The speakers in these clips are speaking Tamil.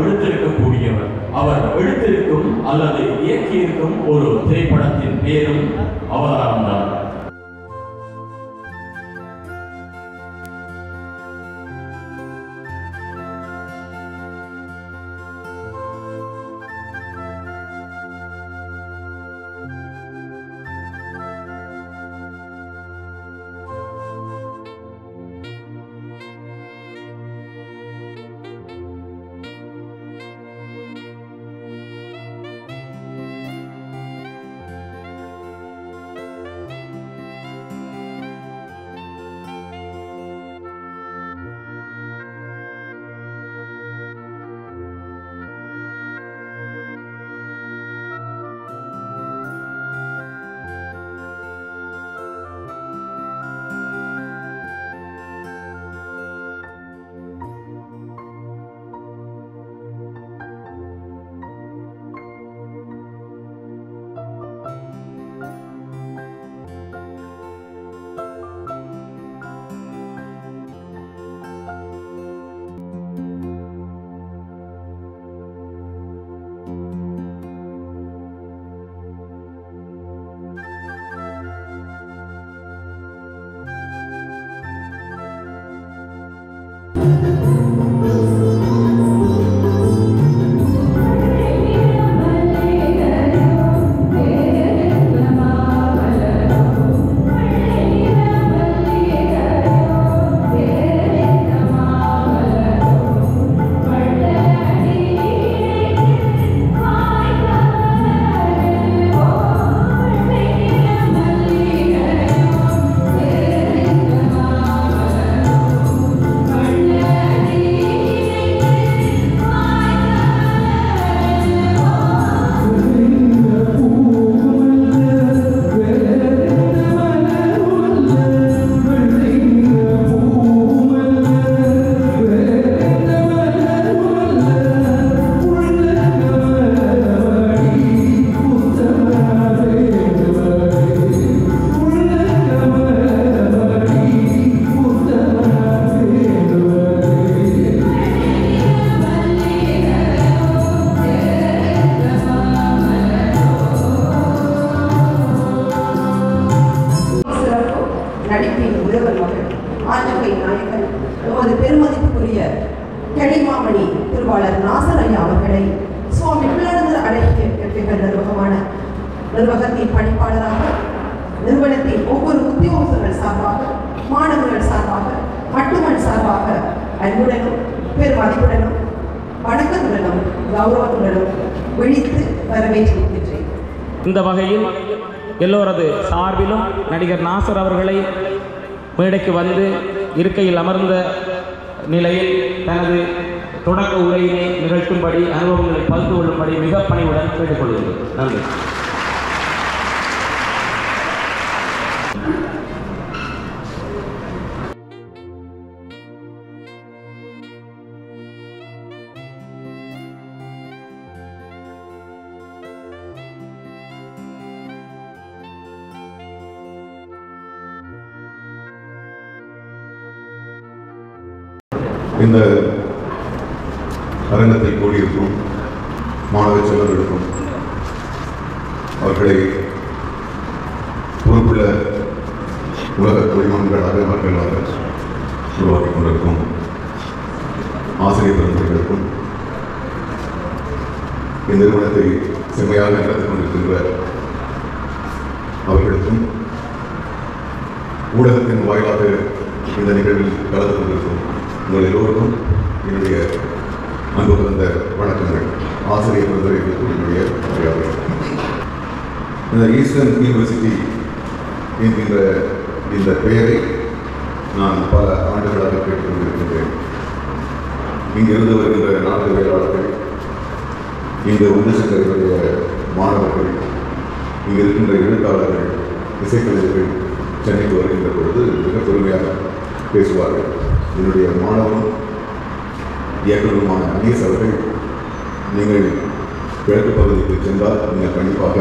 எழுத்திருக்கக்கூடியவர். அவர் எழுத்திருக்கும் அல்லது இயக்கியிருக்கும் ஒரு திரைப்படத்தின் பேரும் அவதாரம் தான். நாசர் அவர்களை சுவாமி பிள்ளாளர் அழகிய கற்கைகள் நிர்வாகமான நிர்வாகத்தின் பணிப்பாளராக நிறுவனத்தின் ஒவ்வொரு உத்தியோகஸ்தர்கள் சார்பாக மாணவர்கள் சார்பாக மட்டுமன் சார்பாக அன்புடனும் பெருமதிப்புடனும் வணக்கத்துடனும் கௌரவத்துடனும் விழித்து வரவேற்றிருக்கின்றேன். இந்த வகையில் எல்லோரது சார்பிலும் நடிகர் நாசர் அவர்களை மேடைக்கு வந்து இருக்கையில் அமர்ந்த நிலையில் தனது தொடக்க உரையினை நிகழ்த்தும்படி அனுபவங்களை பகிர்ந்து கொள்ளும்படி மிக பணிவுடன் கேட்டுக்கொள்கிறேன். நன்றி. இந்த அரங்கத்தில் கூடியிருக்கும் மாணவ செல்வர்களுக்கும் அவர்களை பொறுப்புள்ள உலக குடிமகன்களாக மக்களாக உருவாக்கிக் கொண்டிருக்கும் ஆசிரியர் பெருமக்களுக்கும் இந்நிறுவனத்தை செம்மையாக நடந்து கொண்டிருக்கின்ற அவர்களுக்கும் ஊடகத்தின் வாயிலாக இந்த நிகழ்வில் கலந்து கொண்டிருக்கும் உங்கள் எல்லோருக்கும் என்னுடைய அன்பு வந்த வணக்கங்கள். ஆசிரியர் பெருந்தரைகளுக்கு என்னுடைய மரியாதை இந்த ஈஸ்டர்ன் யூனிவர்சிட்டி என்கின்ற இந்த பெயரை நான் பல ஆண்டுகளாக கேட்டுக்கொண்டிருக்கின்றேன். இங்கிருந்து வருகின்ற நாட்டு வேளாளர்கள் இங்கு உண்டு சென்றவர்களுடைய மாணவர்கள் இங்கு இருக்கின்ற எழுத்தாளர்கள் இசைக்கலைஞர்கள் சென்னைக்கு வருகின்ற பொழுது மிக பெருமையாக பேசுவார்கள். என்னுடைய மாணவனும் இயக்குநருமான அனீஸ் அவர்கள் நீங்கள் கிழக்கு பகுதிக்கு சென்றால் நீங்கள் கண்டிப்பாக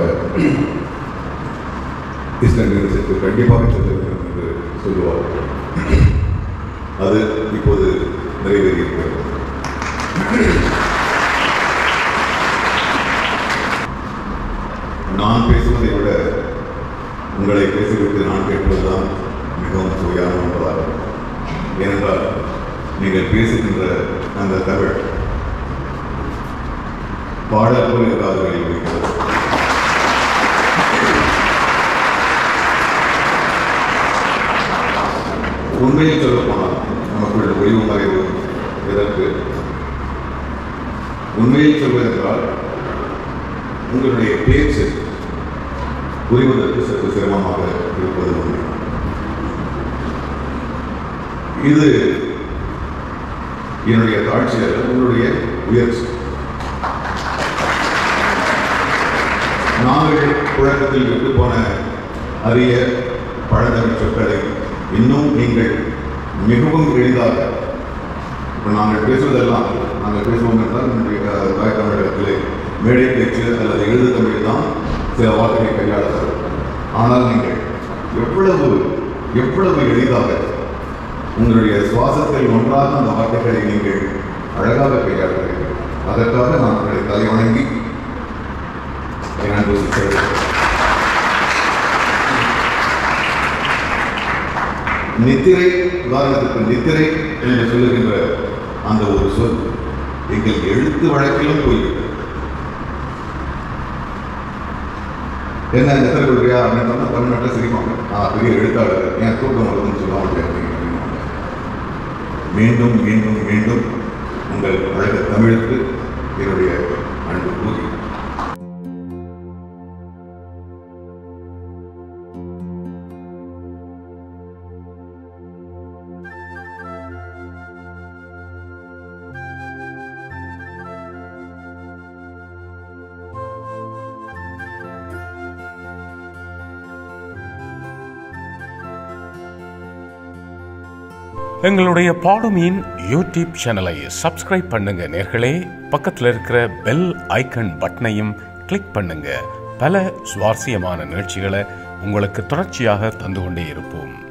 இஸ்லாம் யூனிவர்சிட்டி கண்டிப்பாக செல்ல வேண்டும் என்று சொல்லுவார் அது இப்போது நிறைவேறியிருக்கிறது. நான் பேசுவதை விட உங்களை பேசிவிட்டு நான் கேட்பதுதான் மிகவும் சுவையான ஒன்றாகும் ஏனென்றால் நீங்கள் பேசுகின்ற அந்த தமிழ் பாடல் ஏதாவது வெளியிடுகிறது உண்மையில் சொல்லப்போனால் நமக்குள்ள ஒளிவு மறைவு எதற்கு? உண்மையில் சொல்வதென்றால் உங்களுடைய பேச்சு புரிவதற்கு சற்று சிரமமாக இருப்பது உண்மை. இது என்னுடைய தாட்சி அல்ல உங்களுடைய முயற்சி. நாங்கள் புழக்கத்தில் விட்டு போன அரிய பழந்தமிழ் சொற்களை இன்னும் நீங்கள் மிகவும் எளிதாக இப்போ நாங்கள் பேசுவதெல்லாம் நாங்கள் பேசுவோம் என்றால் நம்முடைய தாய் தமிழகத்திலே மேடை பேச்சு அல்லது எழுது தமிழ் தான் சில வார்த்தைகளை கையாளுகிறது ஆனால் நீங்கள் எவ்வளவு எவ்வளவு எளிதாக உங்களுடைய சுவாசத்தில் ஒன்றாக அந்த வார்த்தைகளை நீங்கள் அழகாக கையாளுகிறீர்கள் அதற்காக நான் உங்களை தலை வணங்கி நித்திரை உதாரணத்துக்கு நித்திரை என்று சொல்லுகின்ற அந்த ஒரு சொல் எங்கள் எழுத்து வழக்கிலும் போய்விட்டது. என்ன நித்திரை கொள்கையா அப்படின்னு சொன்னா? தமிழ்நாட்டில் சிரிப்பாங்க ஆ பெரிய எழுத்தாளர். ஏன் தூக்கம் வருதுன்னு சொல்லுவாங்க மீண்டும் மீண்டும் மீண்டும் உங்கள் உலக தமிழுக்கு என்னுடைய அன்பு கூறி எங்களுடைய பாடுமியின் யூடியூப் சேனலை சப்ஸ்கிரைப் பண்ணுங்க நேர்களே. பக்கத்தில் இருக்கிற பெல் ஐக்கன் பட்டனையும் கிளிக் பண்ணுங்க. பல சுவாரஸ்யமான நிகழ்ச்சிகளை உங்களுக்கு தொடர்ச்சியாக தந்து கொண்டே இருப்போம்.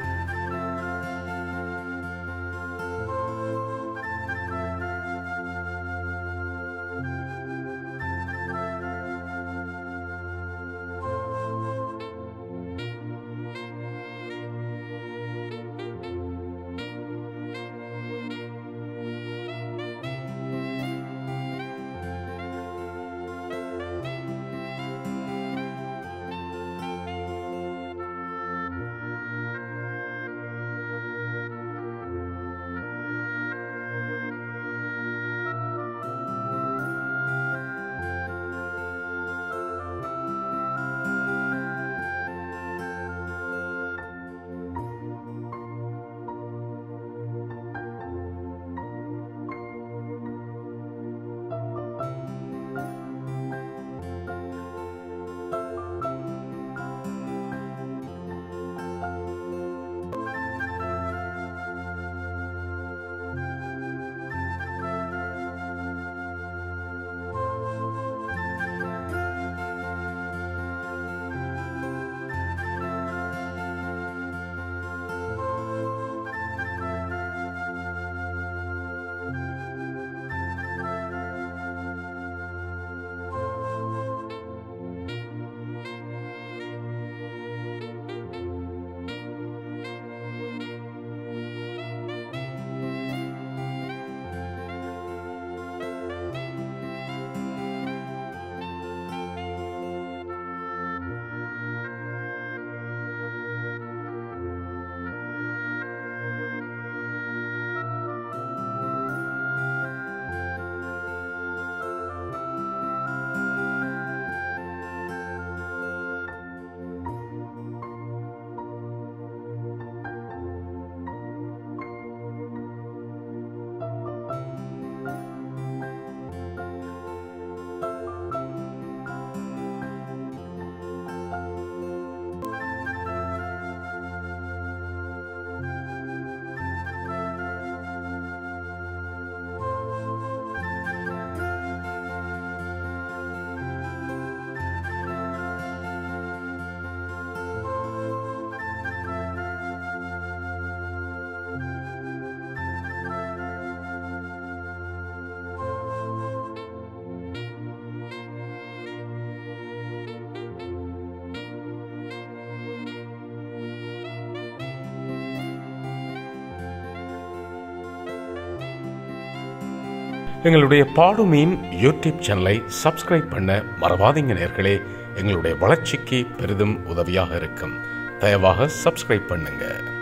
எங்களுடைய பாடுமீன் யூடியூப் சேனலை சப்ஸ்கிரைப் பண்ண மறவாதீங்க நேர்களே. எங்களுடைய வளர்ச்சிக்கு பெரிதும் உதவியாக இருக்கும். தயவாக சப்ஸ்கிரைப் பண்ணுங்கள்